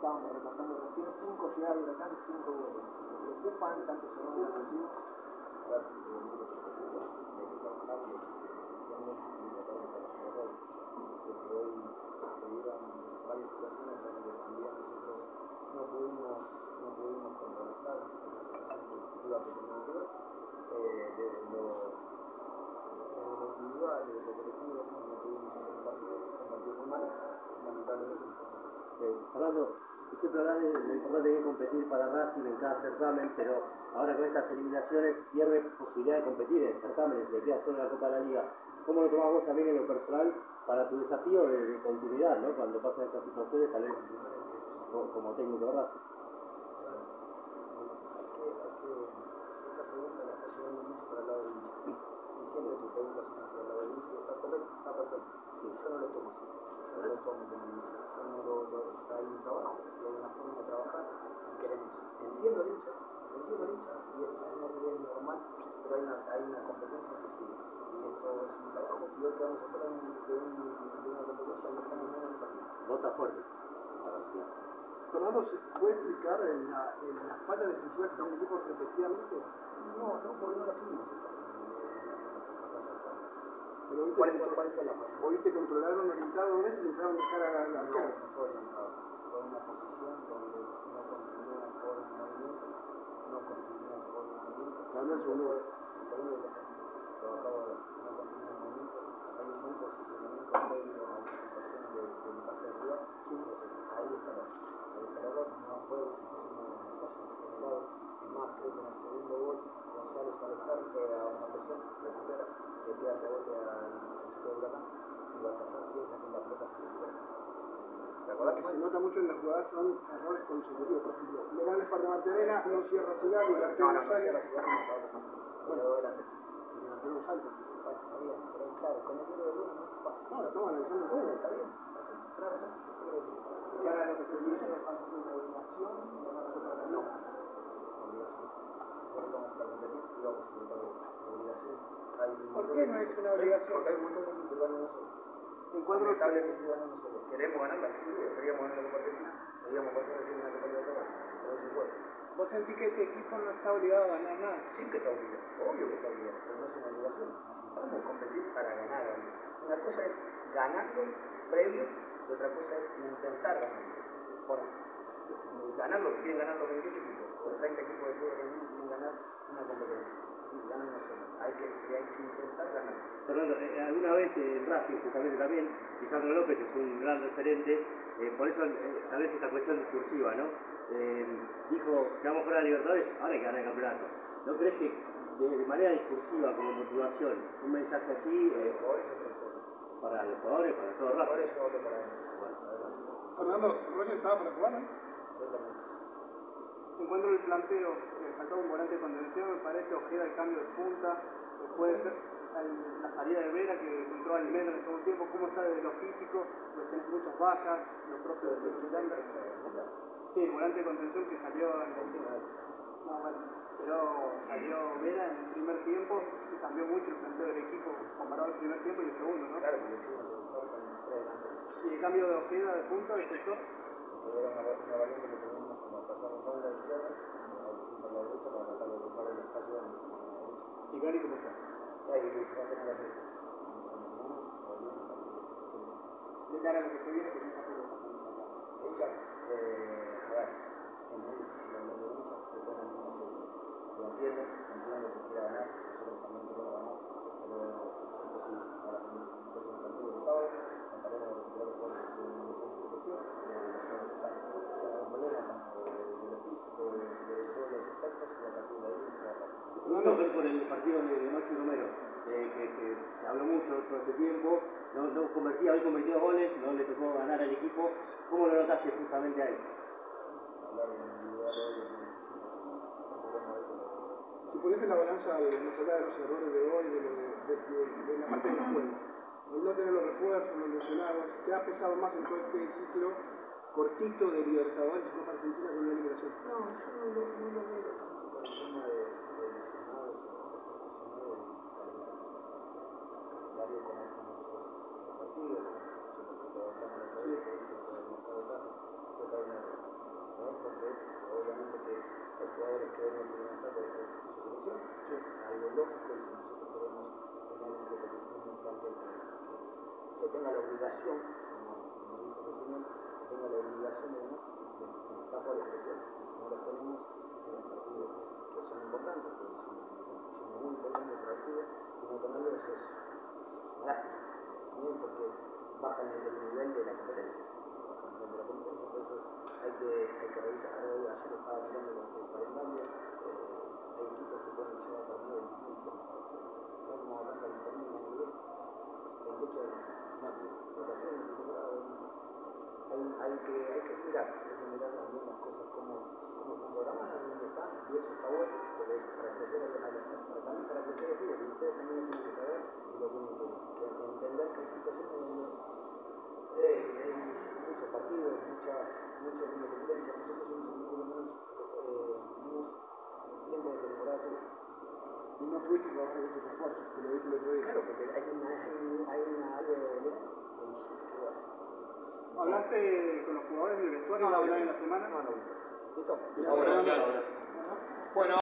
Estábamos repasando recién cinco llegadas de Huracán y cinco goles. ¿Te preocupan tantos errores defensivos? Claro, lo único que preocupa es que hay que trabajar y que se, se entiende y tratar de corregir errores. Porque hoy se dieron varias situaciones donde también nosotros no pudimos, no pudimos contrarrestar esa situación positiva que teníamos que ver. Eh, desde, lo, desde lo individual, desde lo colectivo, no tuvimos un partido, fue un partido muy malo, lamentablemente no fue Eh, Fernando, y siempre hablas de lo importante que es competir para Racing en cada certamen, pero ahora con estas eliminaciones pierde posibilidad de competir en certámenes, se queda solo la Copa de la Liga. ¿Cómo lo tomás vos también en lo personal para tu desafío de, de continuidad, ¿no? cuando pasan estas situaciones, tal vez co- como técnico de Racing? Esa pregunta la está llevando mucho para el lado del hincha. Y siempre tus preguntas son hacia el lado del hincha y está correcto, está perfecto. Yo no lo tomo así, hincha. Yo no lo, lo, hay un trabajo y hay una forma de trabajar y queremos. Entiendo al hincha, entiendo al hincha y es, es normal, pero hay una, hay una competencia que sigue. Y esto es un trabajo. Y hoy quedamos afuera de, un, de, un, de una competencia y no estamos en el partido. Vota fuerte. Fernando, ¿se puede explicar en la, en la falla defensiva que tiene el equipo repetidamente? No, no, porque no la tuvimos esta, esta falla esa. Pero hoy te, ¿Cuál fue, ¿Cuál fue la falla? hoy te controlaron orientado dos veces y entraron a dejar al No, arquero. no fue orientado. Fue una posición donde no continúa el en movimiento, no continúa el en movimiento. Hablo del segundo. El segundo el tercero. Lo acabo de ver. No continúa el movimiento. Hay un buen posicionamiento previo a una situación de, del pase de rival. Entonces ahí está el error. Ahí está el error. No fue una situación donde nos hayan generado. Es en el segundo gol Gonzalo sale estar, pega una presión, recupera, le queda el rebote al chico de Huracán y Baltasar piensa que la pelota se recupera. ¿Te acordás Lo que se nota mucho en las jugadas son errores consecutivos. Por ejemplo, le dan el par de Marterena, no cierra Cigar y el arquero No, no, no no, sale. cierra Cigar no estaba tocando. Quedó delante. Y el arquero no salta. Bueno, está bien, pero claro, con el tiro de gol es muy fácil. No, lo estamos analizando el Bueno, juego. está bien, perfecto, tenés razón. ¿Qué querés decir? Que ahora lo que se dice es más así una obligación ganar la Copa de la No, Liga. obligación. Nosotros vamos para competir y vamos a colocar obligación. Hay un ¿Por montón qué de no es una obligación? Porque hay equipos que ganan uno solo. En cuadro Lamentablemente ganan uno solo. Queremos ganarla, sí, queríamos ganar la Copa Argentina, queríamos pasar a ser una Copa Libertadores, pero se puede. ¿Vos sentís que este equipo no está obligado a ganar nada? Sí que está obligado, obvio que está obligado, pero no es una obligación. Necesitamos competir para ganar algo. Una cosa es ganarlo previo y otra cosa es intentar ganarlo. Bueno, ganarlo, quieren ganar los 28 equipos, los 30 equipos de fútbol argentino quieren ganar una competencia. Hay que, hay que intentar ganar. Fernando, eh, alguna vez eh, en Racing justamente también, Lisandro López, que fue un gran referente, eh, por eso eh, tal vez esta cuestión discursiva, ¿no? Eh, dijo, quedamos fuera de Libertadores, ahora hay que ganar el campeonato. ¿No crees que de, de manera discursiva, como motivación, un mensaje así eh, para los jugadores, para todo Los Racing? jugadores yo hablo para él. Bueno. Fernando, Roger estaba para jugar, ¿no? 30 minutos. Encuentro el planteo, eh, faltaba un volante de contención, me parece, Ojeda el cambio de punta, puede ser el- la salida de Vera que entró al medio en el segundo tiempo, cómo está desde lo físico, pues tenés muchas bajas, lo propio de Chilanga. Sí, el volante de contención que salió en No, bueno, pero salió Vera en el primer tiempo y cambió mucho el planteo del equipo comparado al primer tiempo y el segundo, ¿no? Claro, porque a buscar con tres delanteros. Sí, el cambio de Ojeda de punta, de sector, Que como pasamos por la izquierda, por la derecha para tratar de ocupar el espacio en la derecha. Sigari, ¿cómo está? Ahí se va a tener la selección. Volvemos a De cara a lo que se viene, que piensa que lo pasamos a casa. Hincha, eh, a ver, es muy difícil hablar de hincha, te ponen una serie. Lo entiendo, entiendo que quiera ganar, nosotros también queremos ganar, pero esto sí, ahora con el próximo partido del sábado, trataremos de recuperar los jugadores que tienen en la selección, de los jugadores que están con algún problema, tanto de, de lo físico, de, de todos los aspectos, y a partir de ahí empezar a trabajar. Por el partido de, de Maxi Romero, eh, que, que se habló mucho todo este tiempo, no, no convertía, hoy convirtió goles, no le tocó ganar al equipo. ¿Cómo lo notaste justamente a él? Si pones en la balanza el- más allá de los errores de hoy, de, lo de, de, de- de la parte del juego, el no tener los refuerzos, los lesionados, ¿qué ha pesado más en todo este ciclo cortito de Libertadores y Copa Argentina con la liberación? No, yo no lo, no lo veo tanto por el tema de, partido con estos muchos partidos, con estos muchos diputados cámaras de Reyes, por el mercado casas error. Porque obviamente que hay jugadores que hoy no pudieron estar por su selección, que es algo lógico y si nosotros queremos tener un, que, que, tenga la obligación, como, como dijo recién, que tenga la obligación de, ¿no? de, de estar por la selección, y si no las tenemos en los partidos que son importantes, porque son, muy importantes para el fútbol, y no tenerlos es lástima. También porque baja el, el nivel de la competencia. Baja el nivel de la competencia, entonces hay que, hay que revisar. Ayer estaba mirando el calendario, eh, hay equipos que pueden llegar a torneo el 15 de diciembre. ¿Saben cómo arranca el torneo el año que viene? 28 de mayo. Vacaciones, temporada de 16. Hay, que, hay que mirar, hay que mirar también las cosas como, como están programadas, dónde están, y eso está bueno, porque es para crecer, el, para, también para crecer el fútbol, y ustedes también lo tienen que saber y lo tienen que, que entender que hay situaciones donde eh, hay muchos partidos, muchas, muchas competencias. Nosotros somos equipo que menos, eh, menos tiempo de temporada. Y no pudiste trabajar con tus refuerzos, te lo dije el otro día. Claro, porque hay una, hay una algo de legal. ¿Qué va a hacer? ¿Hablaste con los jugadores del vestuario? No, no, ¿Hablaste en no. la semana? No, no. ¿Listo? Bueno.